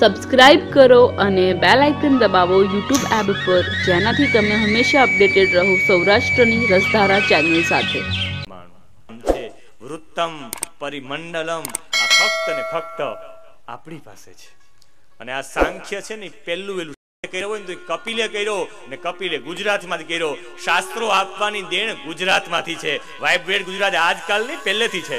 Subscribe કરો અને bell icon દબાવો યુટ્યુબ એપ પર, જેનાથી તમે હંમેશા અપડેટેડ રહો સૌરાષ્ટ્રની રસધારા ચેનલ સાથે. વૃત્તમ પરિમંડલમ, આ ફક્ત ને ફક્ત આપણી પાસે છે. અને આ સાંખ્ય છે ને પહેલું વેલું કર્યો હોય ને તો કપિલે કર્યો ને કપિલે ગુજરાતમાંથી કર્યો. શાસ્ત્રો આપવાની દેણ ગુજરાતમાંથી છે. વાઇબ્રેટ ગુજરાત આજકાલની પહેલેથી છે.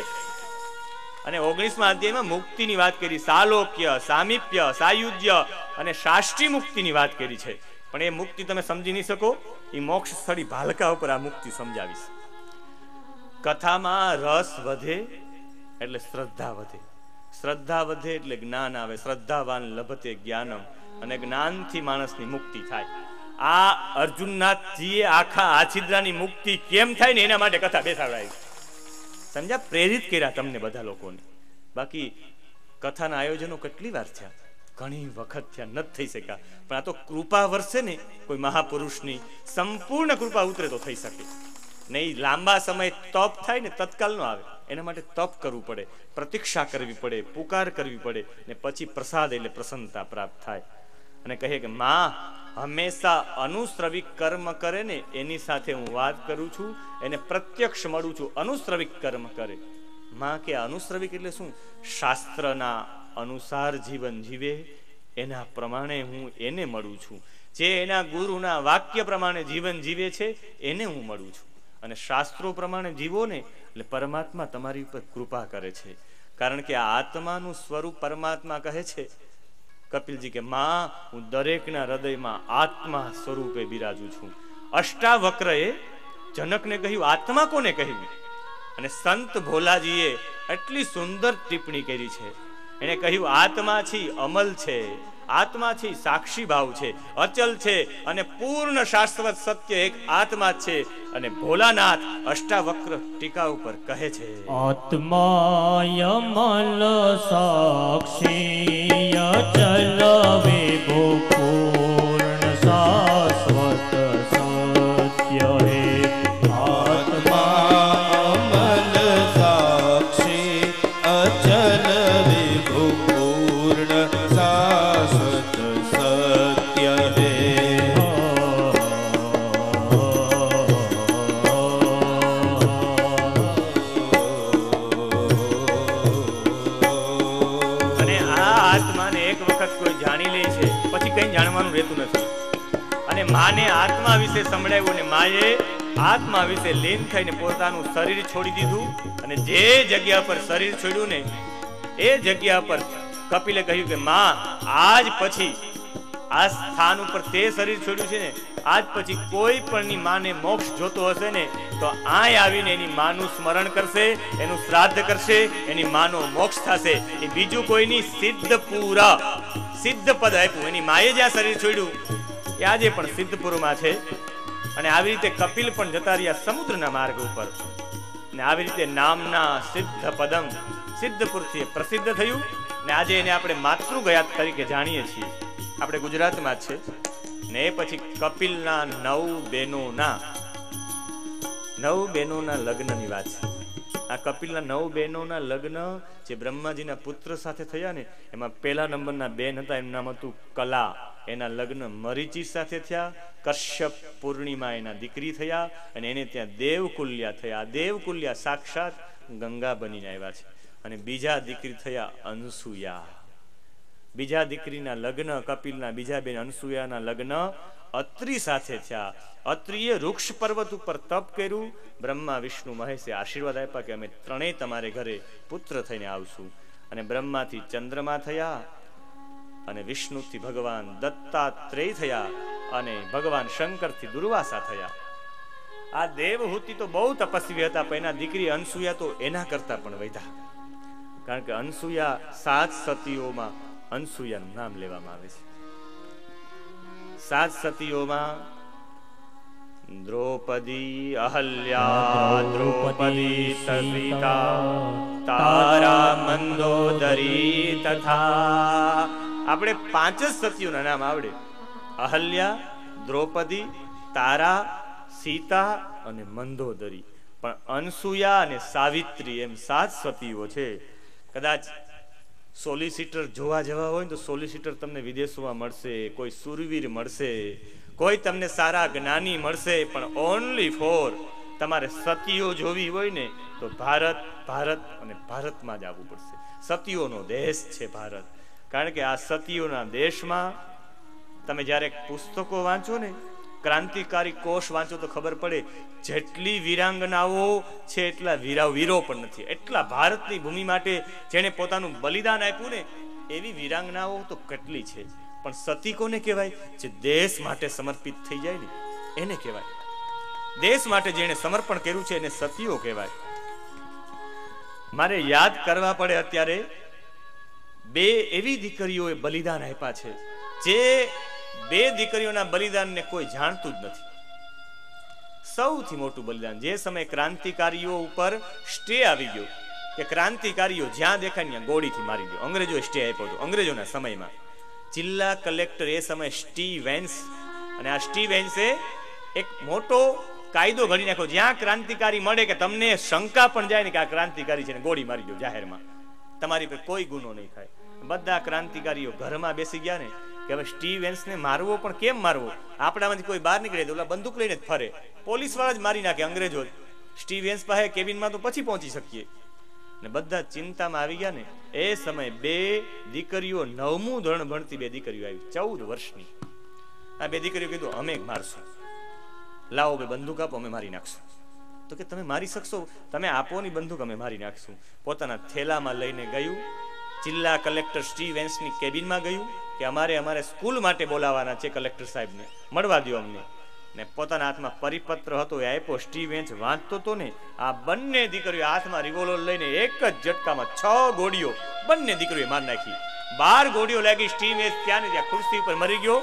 અને ઓગણીસમાં અધ્યાયમાં મુક્તિની વાત કરી, સાલોક્ય, સામીપ્ય, સાયુજ્ય અને શાસ્ત્રી મુક્તિની વાત કરી છે. પણ એ મુક્તિ તમે સમજી નહીં શકો, એ મોક્ષ સ્થળી ભાલકા ઉપર આ મુક્તિ સમજાવીશ. કથામાં રસ વધે એટલે શ્રદ્ધા વધે. શ્રદ્ધા વધે એટલે જ્ઞાન આવે. શ્રદ્ધાવાન લભતે જ્ઞાનમ અને જ્ઞાનથી માણસની મુક્તિ થાય. આ અર્જુનનાથજીએ આખા આછિદ્રાની મુક્તિ કેમ થાય ને એના માટે કથા બેસાડાવી સમજ્યા? પ્રેરિત કર્યા તમને બધા લોકોને. બાકી કથાના આયોજનો કેટલી વાર થયા? ઘણી વખત થયા, નથી થઈ શક્યા. પણ આ તો કૃપા વર્ષે ને કોઈ મહાપુરુષની સંપૂર્ણ કૃપા ઉતરે તો થઈ શકે. નહીં, લાંબા સમય તપ થાય ને તત્કાલ નો આવે. એના માટે તપ કરવું પડે, પ્રતીક્ષા કરવી પડે, પુકાર કરવી પડે ને પછી પ્રસાદ એટલે પ્રસન્નતા પ્રાપ્ત થાય. અને કહે કે, માં, હંમેશા અનુશ્રવિક કર્મ કરે ને એની સાથે હું વાત કરું છું, એને પ્રત્યક્ષ મળું છું અનુશ્રવિક કર્મ કરે. માં કે અનુશ્રવિક એટલે શું? શાસ્ત્રના અનુસાર જીવન જીવે, એના પ્રમાણે હું એને મળું છું. જે એના ગુરુના વાક્ય પ્રમાણે જીવન જીવે છે, એને હું મળું છું. અને શાસ્ત્રો પ્રમાણે જીવો ને, એટલે પરમાત્મા તમારી ઉપર કૃપા કરે છે. કારણ કે આત્માનું સ્વરૂપ પરમાત્મા કહે છે કપિલજી કે, માં, હું દરેકના હૃદયમાં આત્મા સ્વરૂપે બિરાજું છું. અષ્ટાવક્રએ જનકને કહ્યું, આત્મા કોને કહ્યું? અને સંત ભોલાજીએ એટલી સુંદર ટિપ્પણી કરી છે. એને કહ્યું, આત્મા છી અમલ છે, આત્મા છી સાક્ષી ભાવ છે, અચલ છે અને પૂર્ણ શાશ્વત સત્ય એક આત્મા છે. અને ભોલાનાથ અષ્ટાવક્ર ટીકા ઉપર કહે છે આત્માયમલ સાક્ષી અચલ વિભુ સંભળાવ્યું માએ આત્મા વિશે લીન થઈને પોતાનું શરીર છોડી દીધું અને જે જગ્યા પર શરીર છોડ્યું ને, એ જગ્યા પર કપિલે કહ્યું કે, માં, આજ પછી આ સ્થાન ઉપર તે શરીર છોડ્યું છે ને, આજ પછી કોઈ પણની માને મોક્ષ જોતો હશે ને, તો આય આવીને એની માનું સ્મરણ કરશે, એનું શ્રાદ્ધ કરશે, એની માનો મોક્ષ થશે. એ બીજું કોઈની સિદ્ધ પૂરા, સિદ્ધ પદ આપ્યું. એની માએ જ્યાં શરીર છોડ્યું. એ આજે પણ સિદ્ધપુરમાં છે. અને આવી રીતે કપિલ પણ જતા રહ્યા સમુદ્રના માર્ગ ઉપર. ને આવી રીતે નામના સિદ્ધ પદમ સિદ્ધપુરથી એ પ્રસિદ્ધ થયું. ને આજે એને આપણે માતૃગયા તરીકે જાણીએ છીએ. આપણે ગુજરાતમાં છે. ને એ પછી કપિલના નવ બહેનોના નવ બહેનોના લગ્નની વાત છે. આ કપિલના નવ બહેનોના લગ્ન જે બ્રહ્માજીના પુત્ર સાથે થયા ને, એમાં પહેલા નંબરના બેન હતા એનું નામ હતું કલા. એના લગ્ન મરીચી સાથે થયા, કશ્યપ પૂર્ણિમા એના દીકરી થયા અને એને ત્યાં દેવકુલ્યા થયા. દેવકુલ્યા સાક્ષાત ગંગા બનીને આવ્યા છે. અને બીજા દીકરી થયા અનસુયા. બીજા દીકરીના લગ્ન, કપિલના બીજા બેન અનસુયાના લગ્ન અત્રિ સાથે થયા. અત્રિએ વૃક્ષ પર્વત ઉપર તપ કર્યું. બ્રહ્મા, વિષ્ણુ, મહેશે આશીર્વાદ આપ્યા કે અમે ત્રણેય તમારે ઘરે પુત્ર થઈને આવશું. અને બ્રહ્માથી ચંદ્રમા થયા. અને વિષ્ણુથી ભગવાન દત્તાત્રેય થયા અને ભગવાન શંકરથી દુર્વાસા થયા. આ દેવહૂતિ તો બહુ તપસ્વી હતા પણ એના દીકરી અનસુયા તો એના કરતા પણ વધ્યા. કારણ કે અનસુયા સાત સતીઓમાં અનસુયાનું નામ લેવામાં આવે છે. સાત સતીઓમાં દ્રૌપદી અહલ્યા દ્રૌપદી સવિતા તારા મંદોદરી તથા આપણે પાંચ જ સતીઓના નામ આવડે. અહલ્યા, દ્રૌપદી, તારા, સીતા અને મંદોદરી પણ અનસુયા અને સાવિત્રી એમ સાત સતીઓ છે. કદાચ સોલિસિટર જોવા જવા હોય તો સોલિસિટર તમને વિદેશોમાં મળશે, કોઈ સુરવીર મળશે, કોઈ તમને સારા જ્ઞાની મળશે, પણ ઓનલી ફોર તમારે સતીઓ જોવી હોય ને તો ભારત ભારત અને ભારતમાં જ આવવું પડશે. સતીઓનો દેશ છે ભારત. કારણ કે આ સતીઓના દેશમાં તમે જ્યારે પુસ્તકો વાંચો ને, ક્રાંતિકારી કોષ વાંચો તો ખબર પડે, જેટલી વીરાંગનાઓ છે એટલા વીરા વીરો પણ નથી. એટલા ભારતની ભૂમિ માટે જેણે પોતાનું બલિદાન આપ્યું ને, એવી વીરાંગનાઓ તો કેટલી છે. પણ સતી કોને કહેવાય? જે દેશ માટે સમર્પિત થઈ જાય ને, એને કહેવાય. દેશ માટે જેણે સમર્પણ કર્યું છે એને સતીઓ કહેવાય. મારે યાદ કરવા પડે અત્યારે બે એવી દીકરીઓએ બલિદાન આપ્યા છે જે બે દીકરીઓના બલિદાનને કોઈ જાણતું જ નથી. સૌથી મોટું બલિદાન જે સમયે ક્રાંતિકારીઓ ઉપર સ્ટે આવી ગયો કે ક્રાંતિકારીઓ જ્યાં દેખાય ત્યાં ગોળીથી મારી ગયો. અંગ્રેજોએ સ્ટે આપ્યો હતો અંગ્રેજોના સમયમાં. જિલ્લા કલેક્ટર એ સમયે સ્ટી વેન્સ અને આ સ્ટી વેન્સે એક મોટો કાયદો ઘડી નાખ્યો. જ્યાં ક્રાંતિકારી મળે કે તમને શંકા પણ જાય ને કે આ ક્રાંતિકારી છે ને ગોળી મારી દો જાહેરમાં. તમારી પર કોઈ ગુનો નહીં થાય. બધા ક્રાંતિકારીઓ ઘરમાં બેસી ગયા ને કે હવે સ્ટીવ વેન્સને મારવો પણ કેમ મારવો? આપણામાંથી કોઈ બહાર નીકળે તો ઓલા બંદૂક લઈને જ ફરે. પોલીસવાળા જ મારી નાખે, અંગ્રેજો જ. સ્ટીવ પાસે કેબિનમાં તો પછી પહોંચી શકીએ. ને બધા ચિંતામાં આવી ગયા ને, એ સમયે બે દીકરીઓ નવમું ધોરણ ભણતી બે દીકરીઓ આવી, ચૌદ વર્ષની. આ બે દીકરીઓ કીધું, અમે મારશું. લાવો બે બંદૂક આપો, અમે મારી નાખશું. તો કે, તમે મારી શકશો? તમે આપો ની બંદૂક અમે મારી નાખશું. પોતાના થેલામાં લઈને ગયું. જિલ્લા કલેક્ટર શ્રી વેન્સની કેબિનમાં ગયું કે અમારે અમારે સ્કૂલ માટે બોલાવવાના છે કલેક્ટર સાહેબને. મળવા દો અમને. ને પોતાના હાથમાં પરિપત્ર હતો એ આપ્યો. સ્ટીવ વેન્સ વાંચતો તો ને, આ બંને દીકરીઓ હાથમાં રિવોલ્વર લઈને એક જ ઝટકામાં છ ગોળીઓ બંને દીકરીઓ માર નાખી. બાર ગોળીઓ લાગી સ્ટી વેન્સ ત્યાં ને ત્યાં ખુરશી ઉપર મરી ગયો.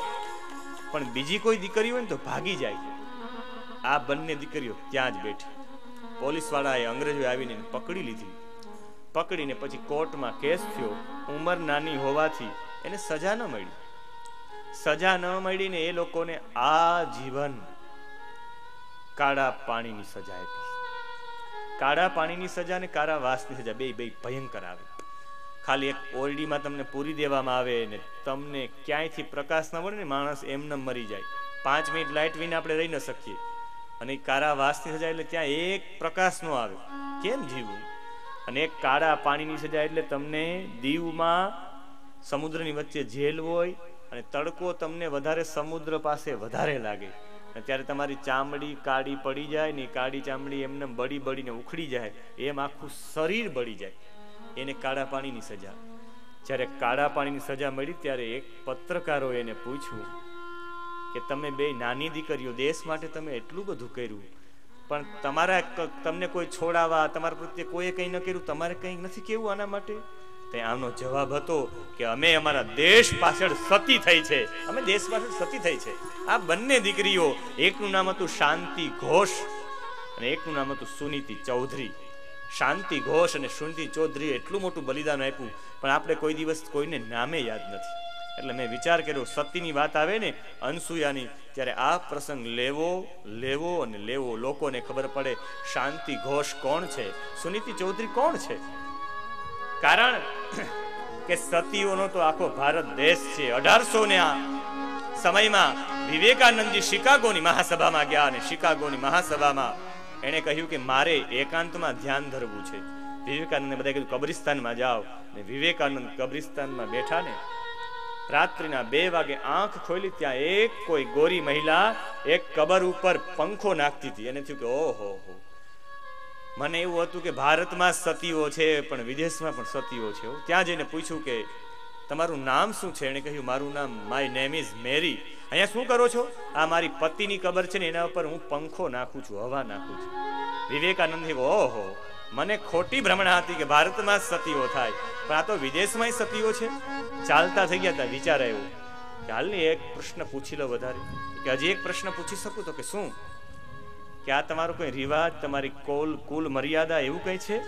પણ બીજી કોઈ દીકરી હોય ને તો ભાગી જાય. આ બંને દીકરીઓ ત્યાં જ બેઠી. પોલીસ વાળાએ અંગ્રેજોએ આવીને પકડી લીધી. પકડીને પછી કોર્ટમાં કેસ થયો, ઉંમર નાની હોવાથી એને સજા ન મળી. સજા ન મળીને એ લોકોને આજીવન કાળા પાણીની સજા આપી. કાળા પાણીની સજા અને કારાવાસની સજા બે બે ભયંકર આવે. ખાલી એક ઓરડીમાં તમને પૂરી દેવામાં આવે ને તમને ક્યાંયથી પ્રકાશ ન મળે ને માણસ એમને મરી જાય. પાંચ મિનિટ લાઇટ વિના આપણે રહી ન શકીએ. અને કારાવાસની સજા એટલે ત્યાં એક પ્રકાશ નો આવે. કેમ જીવવું? અને એક કાળા પાણીની સજા એટલે તમને દીવમાં સમુદ્રની વચ્ચે જેલ હોય અને તડકો તમને વધારે સમુદ્ર પાસે વધારે લાગે. ત્યારે તમારી ચામડી કાળી પડી જાય ને કાળી ચામડી એમને બળી બળીને ઉખડી જાય, એમ આખું શરીર બળી જાય. એને કાળા પાણીની સજા. જ્યારે કાળા પાણીની સજા મળી ત્યારે એક પત્રકારોએ એને પૂછ્યું કે તમે બે નાની દીકરીઓ, દેશ માટે તમે એટલું બધું કર્યું. પણ તમારા તમને કોઈ છોડાવા, તમારા પ્રત્યે કોઈએ કંઈ ન કર્યું, તમારે કંઈ નથી કેવું આના માટે? તે આનો જવાબ હતો કે અમે અમારા દેશ પાછળ સતી થઈ છે. અમે દેશ પાછળ સતી થઈ છે. આ બંને દીકરીઓ, એકનું નામ હતું શાંતિ ઘોષ અને એકનું નામ હતું સુનીતિ ચૌધરી. શાંતિ ઘોષ અને સુનીતિ ચૌધરી એટલું મોટું બલિદાન આપ્યું, પણ આપણે કોઈ દિવસ કોઈને નામે યાદ નથી. એટલે મેં વિચાર કર્યો, સતીની વાત આવે ને, અનસુયાની, ત્યારે આ પ્રસંગ લેવો લેવો અને લેવો, લોકોને ખબર પડે શાંતિ ઘોષ કોણ છે? સુનીતિ ચૌધરી કોણ છે? કારણ કે સતીઓનો તો આખો ભારત દેશ છે. અઢારસો ને આ સમયમાં વિવેકાનંદજી શિકાગોની મહાસભામાં ગયા અને શિકાગોની મહાસભામાં એણે કહ્યું કે મારે એકાંતમાં ધ્યાન ધરવું છે. વિવેકાનંદને બધા કીધું, કબ્રિસ્તાનમાં જાઓ. ને વિવેકાનંદ કબ્રિસ્તાનમાં બેઠા ને રાત્રિના બે વાગે આંખ ખોલી ત્યાં એક કોઈ ગોરી મહિલા એક કબર ઉપર પંખો નાખતી હતી. એને થયું કે, ઓહો, હો. મને એવું હતું કે ભારતમાં સતીઓ છે, પણ વિદેશમાં પણ સતીઓ છે. ત્યાં જઈને પૂછ્યું કે, તમારું નામ શું છે? એણે કહ્યું, મારું નામ માય નેમ ઇઝ મેરી. અહીંયા શું કરો છો? આ મારી પતિની કબર છે ને, એના ઉપર હું પંખો નાખું છું, હવા નાખું છું. વિવેકાનંદ ઓહો. મને ખોટી ભ્રમણા હતી કે ભારતમાં સતીઓ થાય. પણ આ તો વિદેશમાં સતીઓ છે. ચાલતા થઈ ગયા હતા વિચાર આવ્યો કે હાલની એક પ્રશ્ન પૂછી લો વધારે. કે હજી એક પ્રશ્ન પૂછી શકું તો કે શું? કે આ તમારો કોઈ રિવાજ, તમારી કોલ, કુલ મર્યાદા એવું કંઈ છે?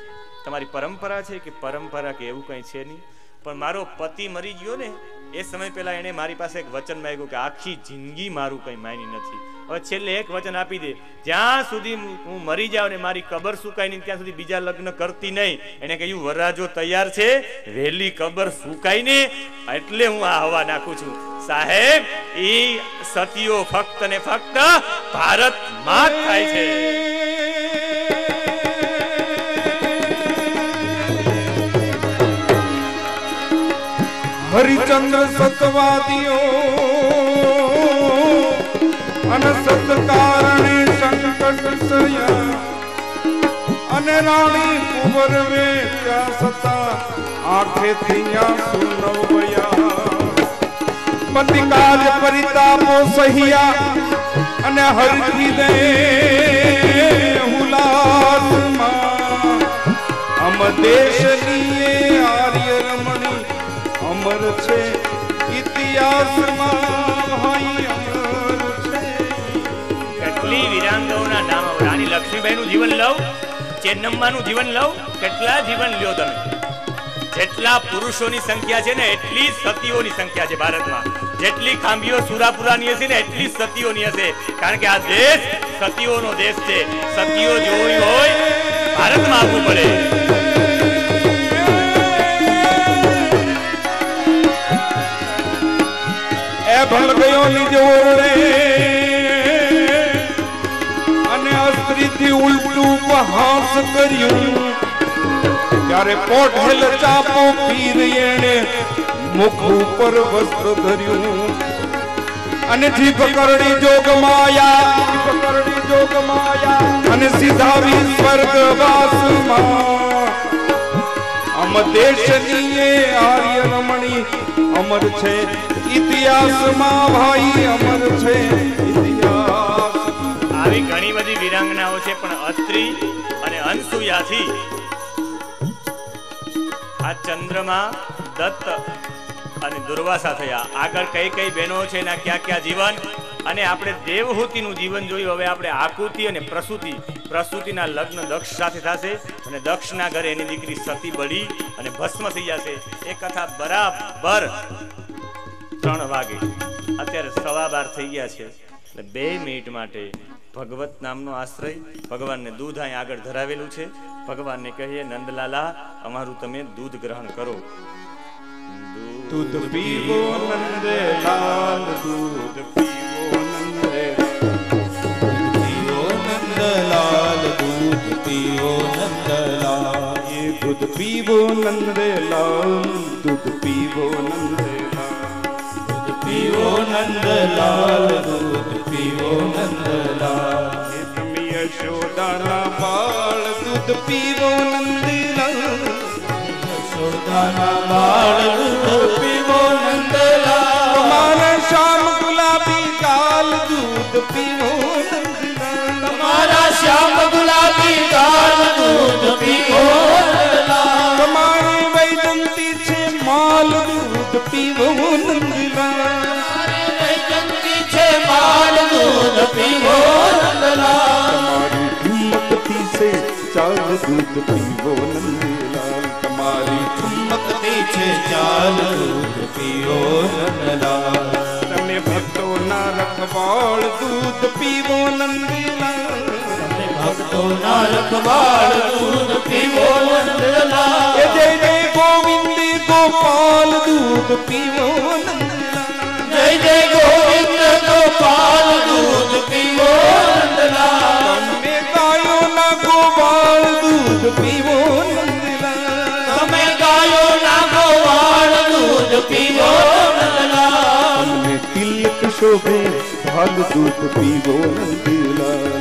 તમારી પરંપરા છે કે પરંપરા કે એવું કંઈ છે નહીં? પણ મારો પતિ મરી ગયો ને, એ સમય પહેલા એણે મારી પાસે એક વચન માંગ્યું કે આખી જિંદગી મારું કંઈ માયની નથી. છેલ્લે એક વચન આપી દે. જ્યાં સુધી હું મરી જાઉં ને મારી કબર સુકાય નહીં, ત્યાં સુધી બીજા લગ્ન કરતી નહીં. એને કહ્યું, વરરાજો તૈયાર છે વહેલી કબર સુકાય ને એટલે હું આ હવા નાખું છું. સાહેબ એ સતીઓ ફક્ત ને ફક્ત ભારતમાં જ થાય છે. હરિચંદ્ર સતવાદીઓ અને સત્કારણે સંકટ સયા અને રાણી કુંવર વેચ્યા સતા આંખેથી થિયા સુનવયા પતિ કાજ પરિતાપો સહિયા અને હરજી દે દેશની આર્ય રમણી અમર છે ઇતિહાસમાં. વિરાંગોના નામનું જીવન લવ ચેન્નમ્મા નું જીવન લવ, કેટલા જીવન લ્યો તમે? જેટલા પુરુષોની સંખ્યા છે ને, એટલી સતીઓની સંખ્યા છે ભારતમાં. જેટલી ખાંભીઓ સુરાપુરાની હશે ને, એટલી સતીઓની હશે. કારણ કે આ દેશ સતીઓનો દેશ છે. સતીઓ જોવી હોય, ભારતમાં આવવું પડે. એ ભલ ગયો નિજ ઉપહાસ કર્યું. ત્યારે પોઢેલ ચાપો પીર એને મુખ ઉપર વસ્ત્ર ધર્યું. અને જીભ કરડી જોગ માયા કરડી જોગ માયા, અને સીધાવી સ્વર્ગવાસમાં અમ દેશની આર્ય રમણી, અમર છે ઇતિહાસમાં ભાઈ, અમર છે ઇતિહાસ. આવી ઘણી બધી વિરાંગનાઓ છે, પણ અત્રી અને અનસુયાથી આ ચંદ્રમા, દત્ત અને દુર્વાસા થયા. આગળ કઈ કઈ બહેનો છે, એના ક્યાં ક્યાં જીવન? અને આપણે દેવહૂતિનું જીવન જોયું, હવે આપણે આકૃતિ અને પ્રસૂતિ. પ્રસૂતિના લગ્ન દક્ષ સાથે થશે અને દક્ષના ઘરે એની દીકરી સતી બળી અને ભસ્મ થઈ જશે. એ કથા બરાબર ત્રણ વાગે. અત્યારે સવા બાર થઈ ગયા છે. એટલે બે મિનિટ માટે ભગવત નામનો આશ્રય ભગવાનને દૂધ અહીં આગળ ધરાવેલું છે. ભગવાનને કહીએ, નંદલાલા, અમારું તમે દૂધ ગ્રહણ કરો. દૂધ પીવો નંદલાલ દૂધ પીવો નંદલાલ દૂધ પીવો નંદલાલ દૂધ પીવો નંદલાલ. દૂધ પીવો નંદલાલ पियो नंदलाल दूध पियो नंदलाल। यशोदा बाल दूध पियो नंदलाल। यशोदा बाल दूध पियो नंदलाल। मारा श्याम गुलाबी काल दूध पियो नंदलाल। श्याम गुलाबी काल दूध पियो नंदलाल। तुम्हारी वैदंती માલ દૂધ પીવો નંદલાલ વૈજંતી છે માલ દૂધ પીવો નંદલાલ તમારી હિંમતથી છે ચાલ દૂધ પીવો નંદલાલ તમારી છે ચાલ દૂધ પીવો નંદલાલ તમે ભક્તોના રખવાળ દૂધ પીવો નંદલાલ તમે ભક્તોના બાળ દૂધ પીવો નંદલા એ જય ગોવિંદ ગોપાલ દૂધ પીવો નંદલા જય જય ગોવિંદ ગોપાલ દૂધ પીવો નંદલાલ તમે ગાયોના ગોપાલ દૂધ પીવો નંદલા તમે ગાયો ના ગોપાલ દૂધ પીવો નંદલા તિલક શોભે ભાગ દૂધ પીવો નંદલાલ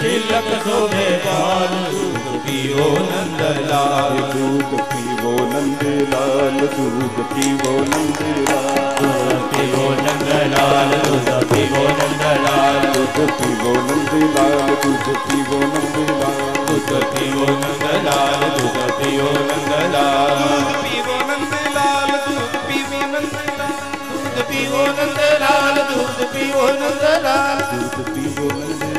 તિલક શોભે બાલ દૂધ પીવો નંદલાલ દૂધ પીવો નંદલાલ દૂધ પીવો નંદલાલ દૂધ પીવો નંદલાલ દૂધ પીવો નંદલાલ દૂધ પીવો નંદલાલ દૂધ પીવો નંદલાલ દૂધ પીવો નંદલાલ દૂધ પીવો નંદલાલ દૂધ પીવો નંદલાલ દૂધ પીવો નંદલાલ દૂધ પીવો નંદલાલ દૂધ પીવો નંદલાલ દૂધ પીવો નંદલાલ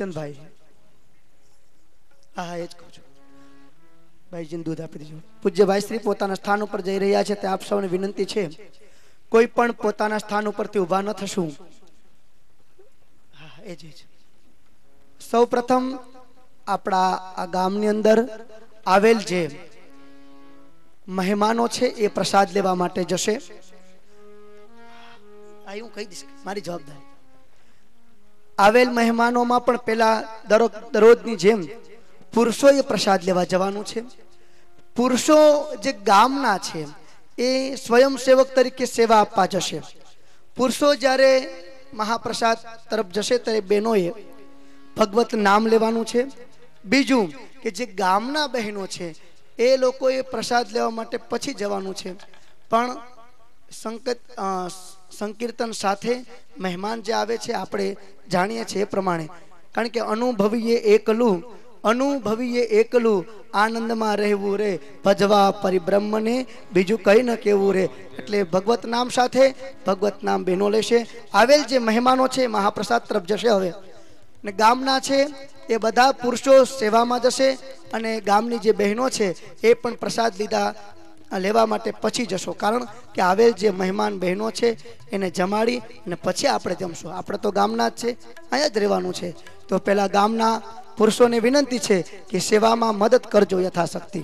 દુષ્યંતભાઈ હા એ જ કહું છું. ભાઈજીને દૂધ આપી દીધું. પૂજ્ય ભાઈશ્રી પોતાના સ્થાન ઉપર જઈ રહ્યા છે, તે આપ સૌને વિનંતી છે. કોઈ પણ પોતાના સ્થાન ઉપરથી ઊભા ન થશું. સૌ પ્રથમ આપણા આ ગામની અંદર આવેલ જે મહેમાનો છે, એ પ્રસાદ લેવા માટે જશે. આ હું કહી દઈશ. મારી જવાબદારી. આવેલ મહેમાનોમાં પણ દરરોજ દરરોજની જેમ પુરુષોએ પ્રસાદ લેવા જવાનું છે. પુરુષો જે ગામના છે, એ સ્વયંસેવક તરીકે સેવા આપવા જશે. પુરુષો જ્યારે મહાપ્રસાદ તરફ જશે, ત્યારે બહેનોએ ભગવત નામ લેવાનું છે. બીજું કે જે ગામના બહેનો છે, એ લોકોએ પ્રસાદ લેવા માટે પછી જવાનું છે. પણ સંકેત સંકીર્તન સાથે મહેમાન જે આવે છે, આપણે જાણીએ છીએ એ પ્રમાણે. કારણ કે અનુભવીએ એકલું અનુભવીએ એકલું, આનંદમાં રહેવું રે, ભજવા પરિબ્રહ્મને બીજું કંઈ ન કહેવું રે. એટલે ભગવત નામ સાથે ભગવત નામ બહેનો લેશે. આવેલ જે મહેમાનો છે મહાપ્રસાદ તરફ જશે હવે. ને ગામના છે, એ બધા પુરુષો સેવામાં જશે અને ગામની જે બહેનો છે, એ પણ પ્રસાદ લીધા લેવા માટે પછી જશો. કારણ કે આવેલ જે મહેમાન બહેનો છે એને જમાડી અને પછી આપણે જમશું. આપણે તો ગામના જ છે અહીંયા જ રહેવાનું છે. તો પેલા ગામના પુરુષોને વિનંતી છે કે સેવામાં મદદ કરજો યથાશક્તિ.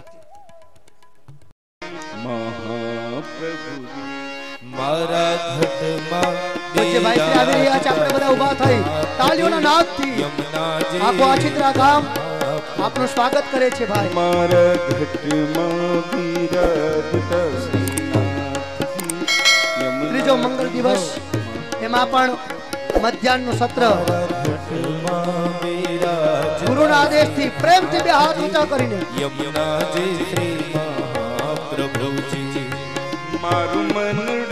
મારા ઘટમાં આપણે બધા ઊભા થઈ. તાળીઓના નાદથી આખો આછિત્રા ગામ આપનું સ્વાગત કરે છે ભાઈ. મારા ઘટમાં વિરાજતા ત્રીજો મંગળ દિવસ એમાં પણ મધ્યાહનનું સત્ર. ગુરુના આદેશથી પ્રેમથી બે હાથ ઊંચા કરીને. યમુનાજી શ્રી મહાપ્રભુજી મારું મનડું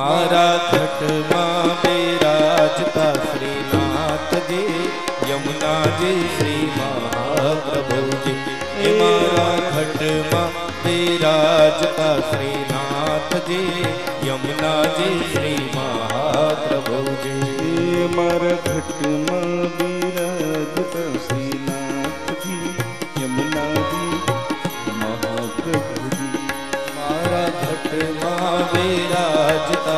મારા ઘટમાં બિરાજતા શ્રીનાથજી યમુનાજી શ્રી મહાપ્રભુજી. એ મારા ઘટમાં બિરાજતા શ્રીનાથજી યમુનાજી શ્રી મહાપ્રભુજી. મારા ઘટમાં બિરાજતા શ્રીનાથજી યમુનાજી મહાપ્રભુજી. મારા ઘટમાં બિરાજતા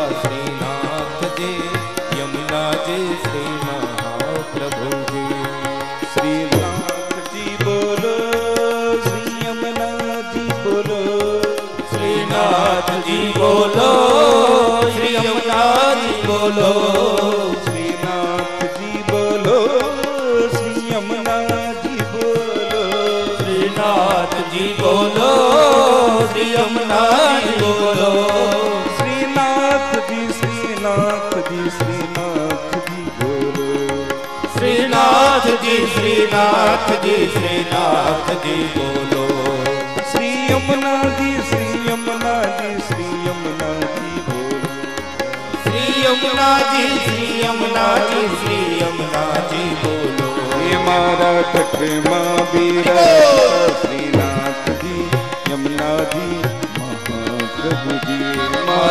શ્રીનાથજી શ્રીનાથજી શ્રીનાથજી બોલો. શ્રી યમુનાજી શ્રી યમુનાજી શ્રી યમુનાજી બોલો. શ્રી યમુનાજી શ્રી યમુનાજી શ્રી યમુનાજી બોલો. હે મારા તટમાં બિરાજતા શ્રીનાથજી યમુનાજી મહાપ્રભુજી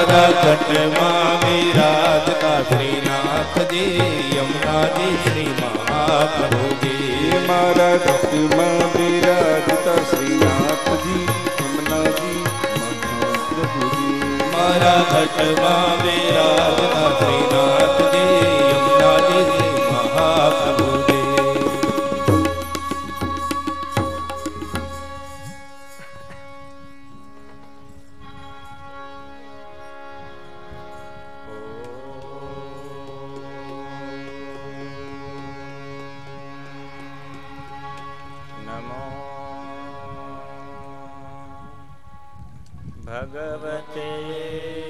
ઘટમાં વિરાજતા શ્રીનાથજી યમુનાજી શ્રી મહાપ્રભુજી મારા તટમાં વિરાજતા શ્રીનાથજી યમુનાજી મહાપ્રભુજી મારા ઘટમાં વિરાજતા શ્રીનાથજી, યમુનાજી, શ્રી મહાપ્રભુજી भगवते।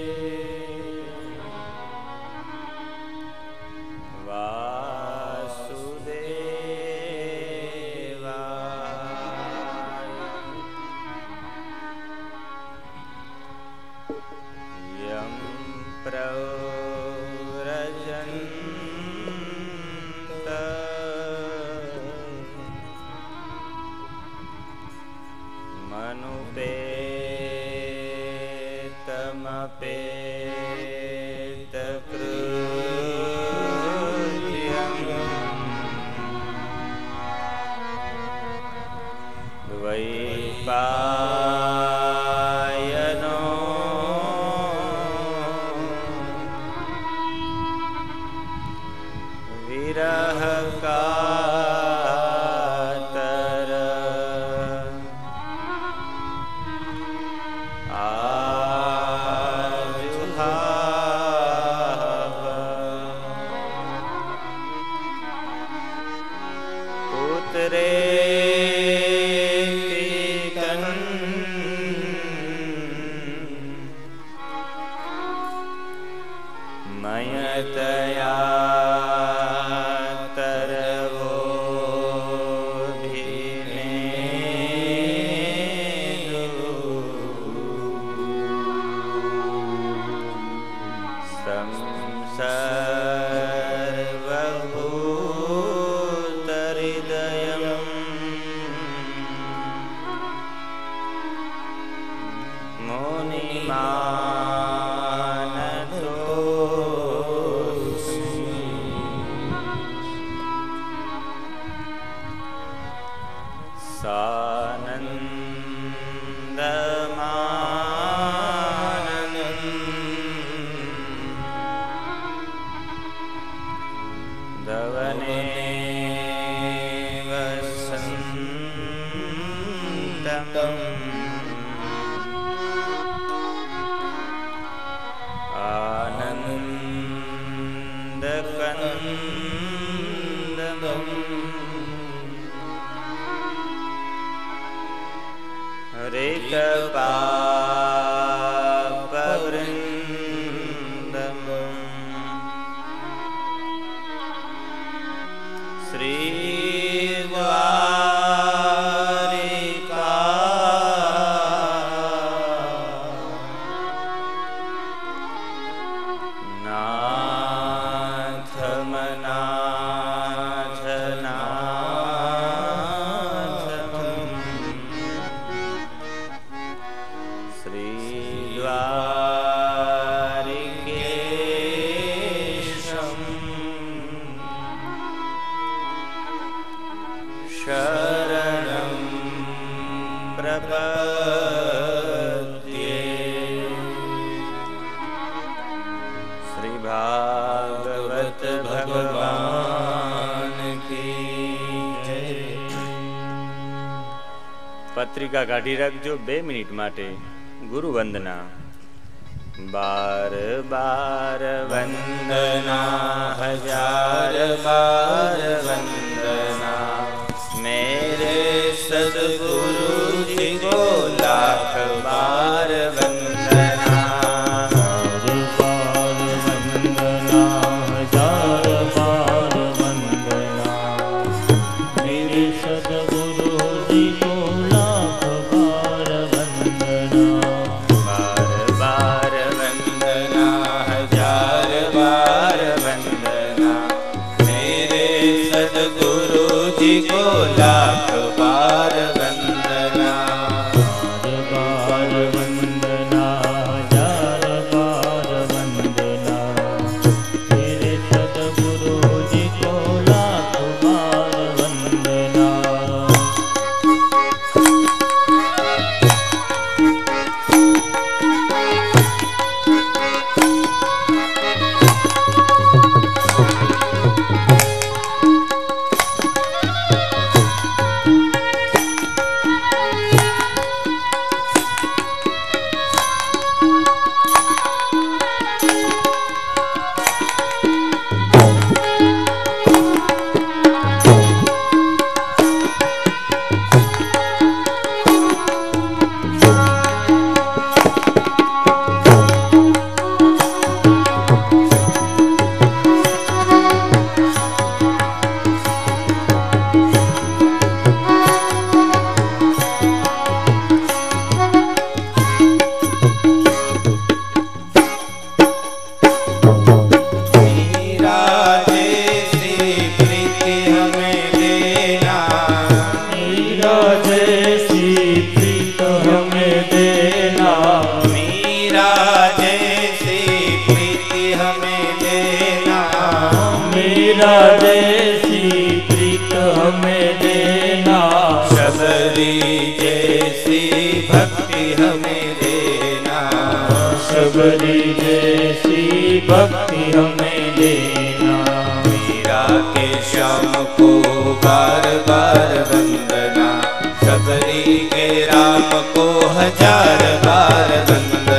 Peter. सा ભૂમિકા કાઢી રાખજો બે મિનિટ માટે. ગુરુ વંદના બાર બાર, વંદના. હજાર બાર, વંદના. મેરે સદગુરુ લાખ, બાર, વંદના. સદ के राम को हजार बार वंदना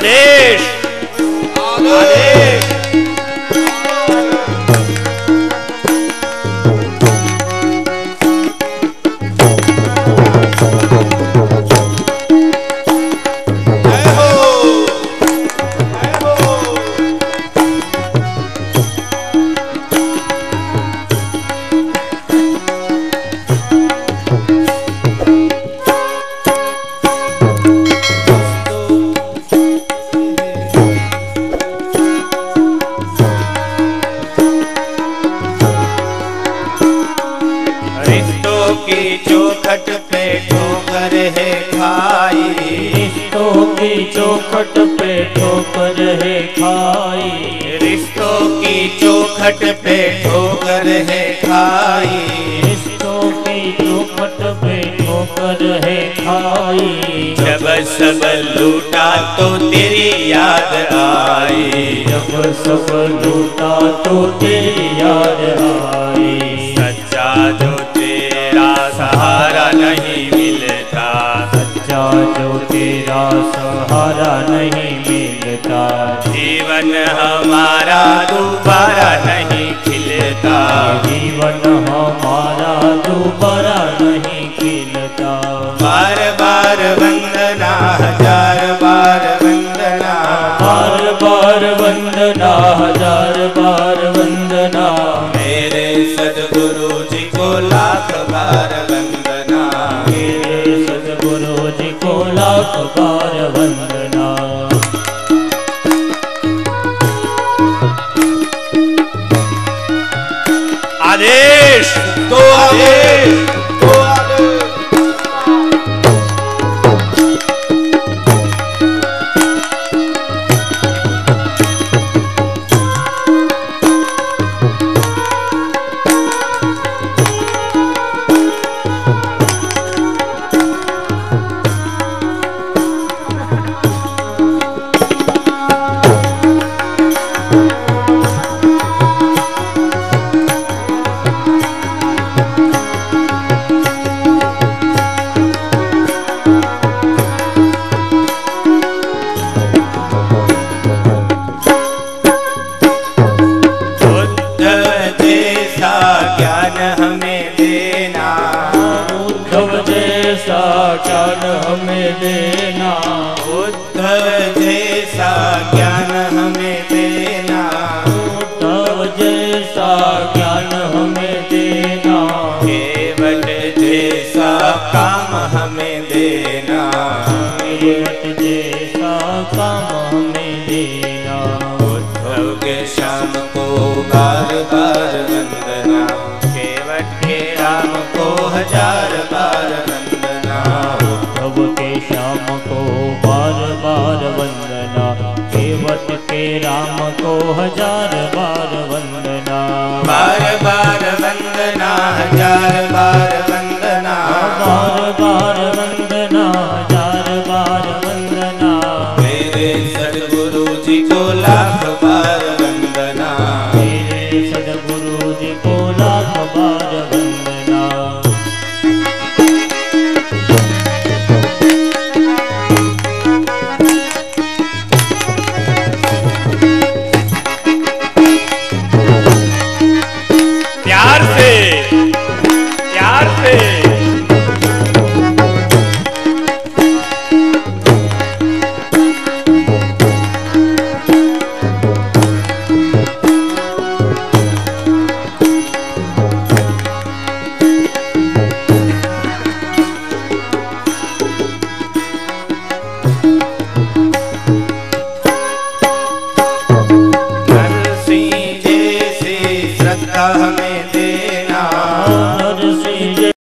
¡Vale! जीवन કો હજાર બાર વંદના. બાર બાર વંદના હજાર